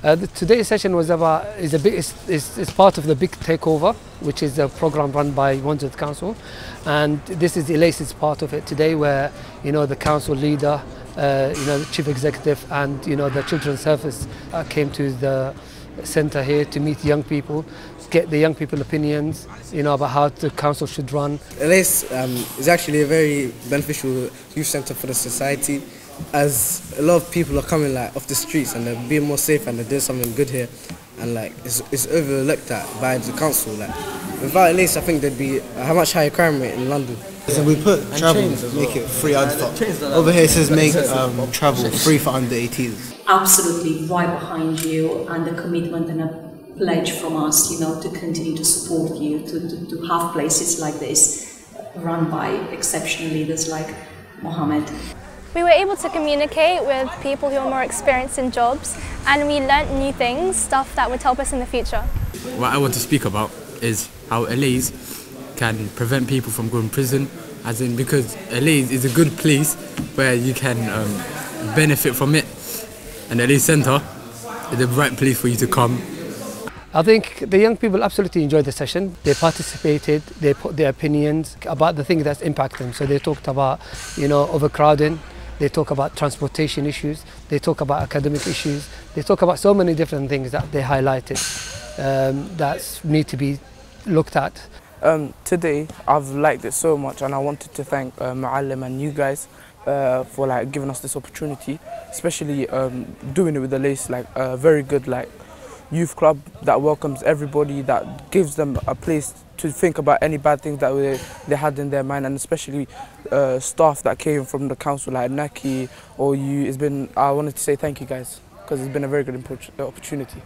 Uh, the, today's session was about is a bit is, is, is part of the big takeover, which is a program run by Wandsworth Council, and this is Elays's part of it today, where you know the council leader, uh, you know the chief executive, and you know the children's service uh, came to the centre here to meet young people, get the young people opinions, you know about how the council should run. Elays um, is actually a very beneficial youth centre for the society as a lot of people are coming like off the streets and they're being more safe and they're doing something good here and like it's, it's overlooked at by the council like without Elays I think there'd be a much higher crime rate in London. So we put travel, make it free. under. Over here it says make um, travel free for under 18s. Absolutely right behind you and the commitment and a pledge from us, you know, to continue to support you, to, to, to have places like this run by exceptional leaders like Mohammed. We were able to communicate with people who are more experienced in jobs and we learnt new things, stuff that would help us in the future. What I want to speak about is how Elays can prevent people from going to prison, as in because Elays is a good place where you can um, benefit from it. And Elays Centre is the right place for you to come I think the young people absolutely enjoyed the session. They participated, they put their opinions about the things that's impacting them. So they talked about, you know, overcrowding, they talk about transportation issues, they talk about academic issues, they talk about so many different things that they highlighted um, that need to be looked at. Um, today I've liked it so much and I wanted to thank uh, Ma'allim and you guys uh, for like giving us this opportunity, especially um, doing it with the lace, like uh, very good like youth club that welcomes everybody, that gives them a place to think about any bad things that they, they had in their mind and especially uh, staff that came from the council like Naki or you. It's been, I wanted to say thank you guys because it's been a very good opportunity.